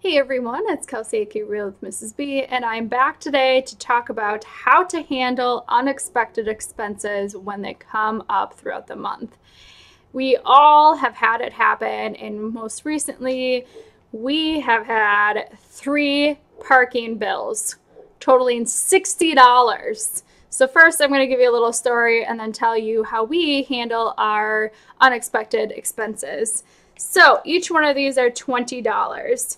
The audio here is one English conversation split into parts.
Hey everyone, it's Kelsey Q Real with Mrs. B, and I'm back today to talk about how to handle unexpected expenses when they come up throughout the month. We all have had it happen, and most recently, we have had three parking bills totaling $60. So, first, I'm going to give you a little story and then tell you how we handle our unexpected expenses. So, each one of these are $20.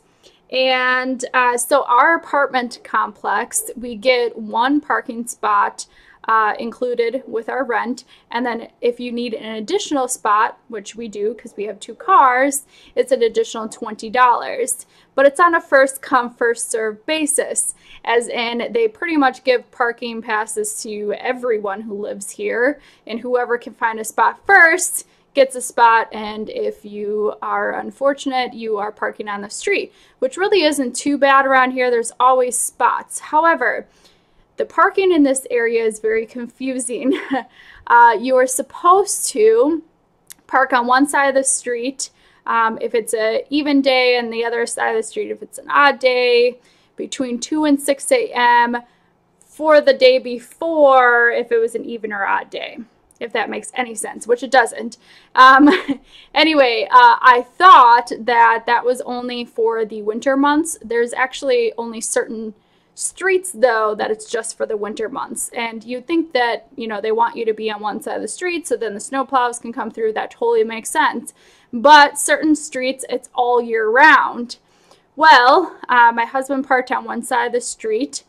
And uh, so our apartment complex, we get one parking spot uh, included with our rent. And then if you need an additional spot, which we do because we have two cars, it's an additional $20. But it's on a first come, first serve basis, as in they pretty much give parking passes to everyone who lives here, and whoever can find a spot first gets a spot, and if you are unfortunate, you are parking on the street, which really isn't too bad around here. There's always spots. However, the parking in this area is very confusing. uh, you are supposed to park on one side of the street um, if it's an even day, and the other side of the street if it's an odd day, between 2 and 6 a.m. for the day before if it was an even or odd day if that makes any sense, which it doesn't. Um, anyway, uh, I thought that that was only for the winter months. There's actually only certain streets though that it's just for the winter months and you'd think that you know they want you to be on one side of the street so then the snowplows can come through that totally makes sense but certain streets it's all year round well uh, my husband parked on one side of the street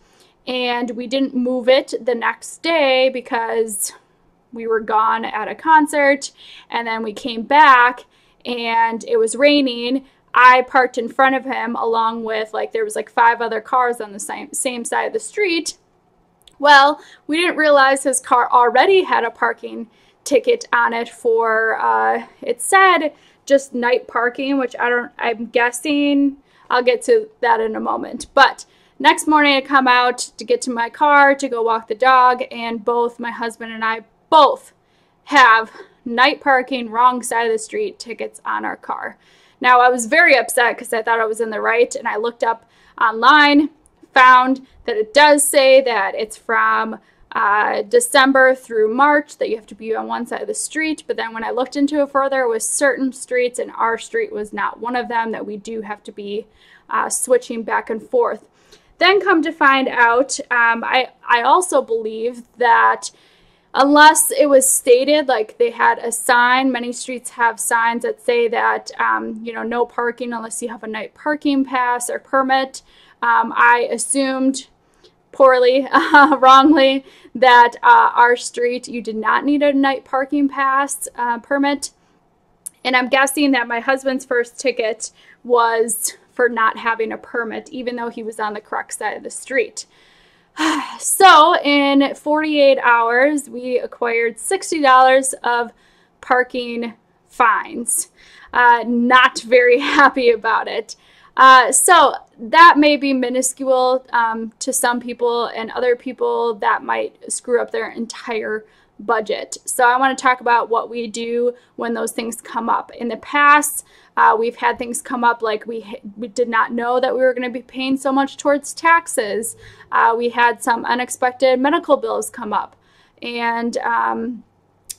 and we didn't move it the next day because we were gone at a concert and then we came back and it was raining. I parked in front of him along with like there was like five other cars on the same same side of the street. Well we didn't realize his car already had a parking ticket on it for uh, it said just night parking which i don't i'm guessing i'll get to that in a moment. But next morning i come out to get to my car to go walk the dog and both my husband and i both have night parking, wrong side of the street tickets on our car. Now, I was very upset because I thought I was in the right, and I looked up online, found that it does say that it's from uh, December through March that you have to be on one side of the street. But then when I looked into it further, it was certain streets, and our street was not one of them, that we do have to be uh, switching back and forth. Then come to find out, um, I, I also believe that unless it was stated like they had a sign many streets have signs that say that um, you know no parking unless you have a night parking pass or permit. Um, i assumed poorly uh, wrongly that uh, our street you did not need a night parking pass uh, permit. And i'm guessing that my husband's first ticket was for not having a permit even though he was on the correct side of the street so in 48 hours, we acquired $60 of parking fines. Uh, not very happy about it. Uh, so that may be minuscule um, to some people, and other people that might screw up their entire budget. So I want to talk about what we do when those things come up. In the past, uh, we've had things come up like we, we did not know that we were going to be paying so much towards taxes. Uh, we had some unexpected medical bills come up. And um,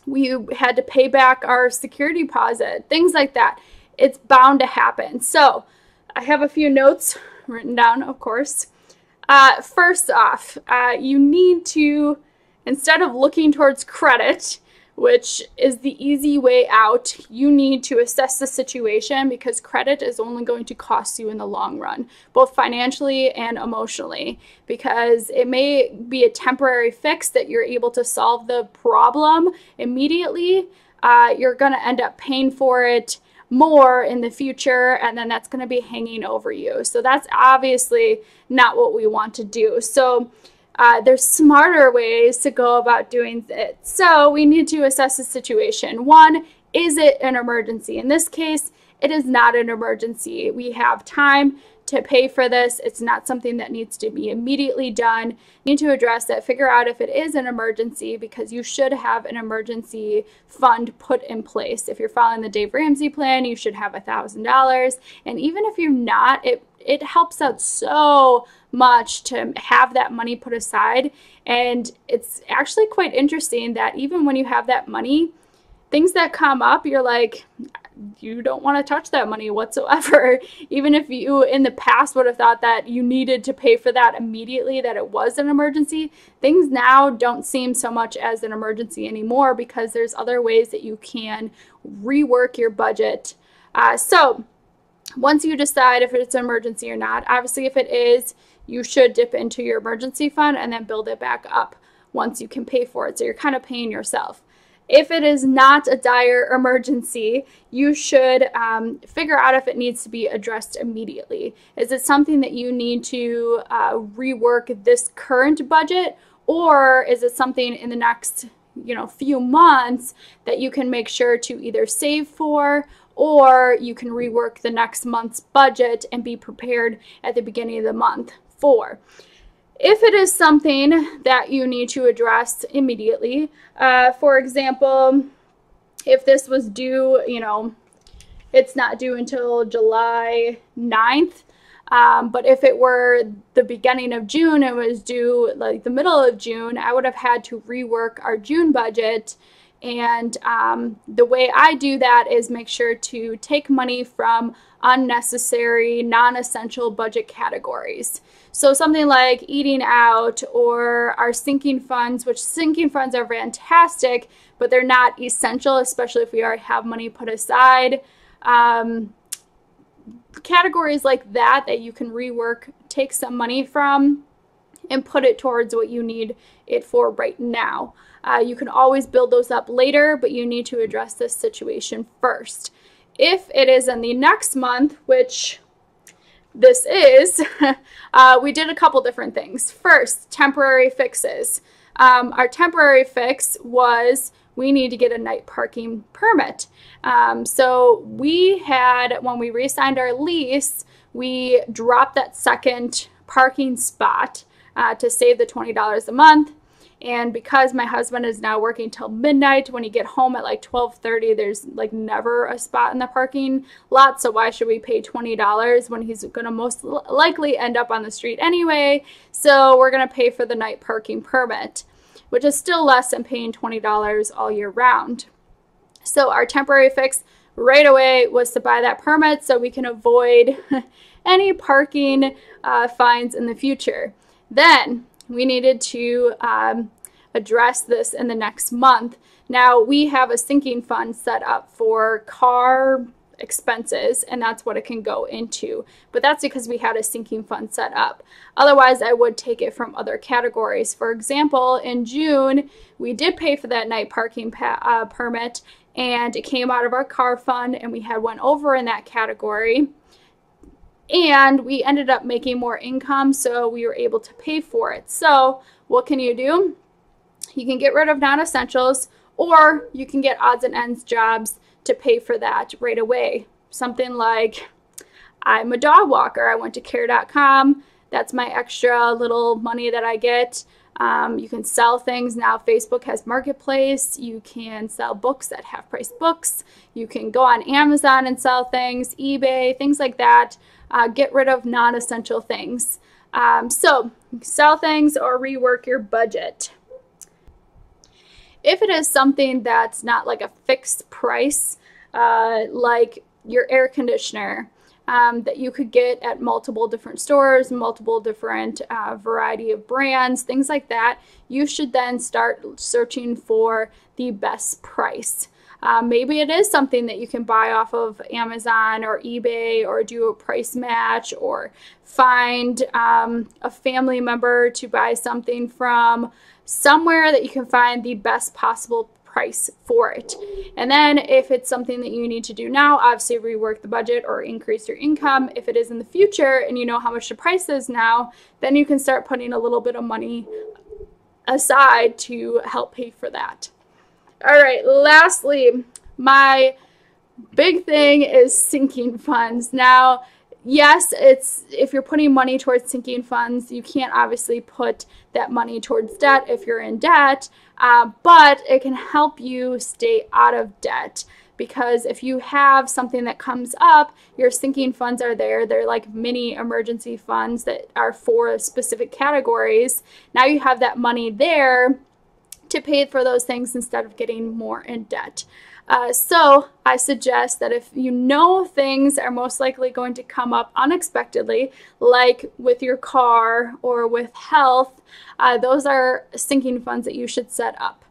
we had to pay back our security deposit, things like that. It's bound to happen. So I have a few notes written down, of course. Uh, first off, uh, you need to Instead of looking towards credit, which is the easy way out, you need to assess the situation because credit is only going to cost you in the long run, both financially and emotionally, because it may be a temporary fix that you're able to solve the problem immediately. Uh, you're going to end up paying for it more in the future and then that's going to be hanging over you. So that's obviously not what we want to do. So uh, there's smarter ways to go about doing it. So we need to assess the situation. One, is it an emergency? In this case, it is not an emergency. We have time to pay for this. It's not something that needs to be immediately done. You need to address it, figure out if it is an emergency because you should have an emergency fund put in place. If you're following the Dave Ramsey plan, you should have $1,000. And even if you're not, it it helps out so much to have that money put aside. And it's actually quite interesting that even when you have that money, things that come up, you're like, you don't want to touch that money whatsoever. Even if you in the past would have thought that you needed to pay for that immediately, that it was an emergency, things now don't seem so much as an emergency anymore because there's other ways that you can rework your budget. Uh, so, once you decide if it's an emergency or not, obviously, if it is, you should dip into your emergency fund and then build it back up once you can pay for it. So, you're kind of paying yourself. If it is not a dire emergency, you should um, figure out if it needs to be addressed immediately. Is it something that you need to uh, rework this current budget, or is it something in the next you know few months that you can make sure to either save for or you can rework the next month's budget and be prepared at the beginning of the month for. If it is something that you need to address immediately, uh, for example, if this was due, you know, it's not due until July 9th, um, but if it were the beginning of June, it was due like the middle of June, I would have had to rework our June budget and um, the way I do that is make sure to take money from unnecessary, non essential budget categories. So, something like eating out or our sinking funds, which sinking funds are fantastic, but they're not essential, especially if we already have money put aside. Um, categories like that, that you can rework, take some money from, and put it towards what you need it for right now. Uh, you can always build those up later, but you need to address this situation first. If it is in the next month, which this is, uh, we did a couple different things. First, temporary fixes. Um, our temporary fix was we need to get a night parking permit. Um, so we had, when we re-signed our lease, we dropped that second parking spot uh, to save the $20 a month. And because my husband is now working till midnight, when you get home at like 12:30, there's like never a spot in the parking lot. So why should we pay $20 when he's going to most likely end up on the street anyway? So we're going to pay for the night parking permit, which is still less than paying $20 all year round. So our temporary fix right away was to buy that permit so we can avoid any parking uh, fines in the future. Then we needed to um, address this in the next month. Now we have a sinking fund set up for car expenses and that's what it can go into. But that's because we had a sinking fund set up. Otherwise i would take it from other categories. For example in june we did pay for that night parking uh, permit and it came out of our car fund and we had one over in that category and we ended up making more income so we were able to pay for it. So what can you do? You can get rid of non-essentials or you can get odds and ends jobs to pay for that right away. Something like i'm a dog walker. I went to care.com that's my extra little money that i get um, you can sell things now. Facebook has Marketplace. You can sell books at half price books. You can go on Amazon and sell things, eBay, things like that. Uh, get rid of non essential things. Um, so, sell things or rework your budget. If it is something that's not like a fixed price, uh, like your air conditioner, um, that you could get at multiple different stores, multiple different uh, variety of brands, things like that, you should then start searching for the best price. Um, maybe it is something that you can buy off of Amazon or eBay or do a price match or find um, a family member to buy something from somewhere that you can find the best possible price for it. And then if it's something that you need to do now, obviously rework the budget or increase your income. If it is in the future and you know how much the price is now, then you can start putting a little bit of money aside to help pay for that. All right, lastly, my big thing is sinking funds. Now, yes, it's if you're putting money towards sinking funds, you can't obviously put that money towards debt if you're in debt, uh, but it can help you stay out of debt because if you have something that comes up, your sinking funds are there. They're like mini emergency funds that are for specific categories. Now you have that money there to pay for those things instead of getting more in debt. Uh, so I suggest that if you know things are most likely going to come up unexpectedly, like with your car or with health, uh, those are sinking funds that you should set up.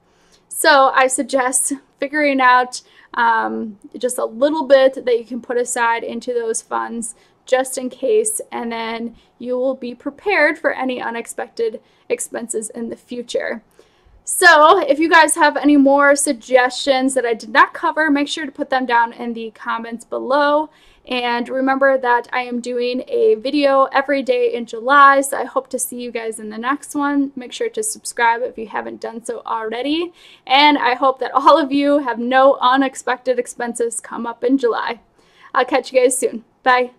So I suggest figuring out um, just a little bit that you can put aside into those funds just in case, and then you will be prepared for any unexpected expenses in the future. So if you guys have any more suggestions that I did not cover, make sure to put them down in the comments below. And remember that I am doing a video every day in July, so I hope to see you guys in the next one. Make sure to subscribe if you haven't done so already. And I hope that all of you have no unexpected expenses come up in July. I'll catch you guys soon. Bye.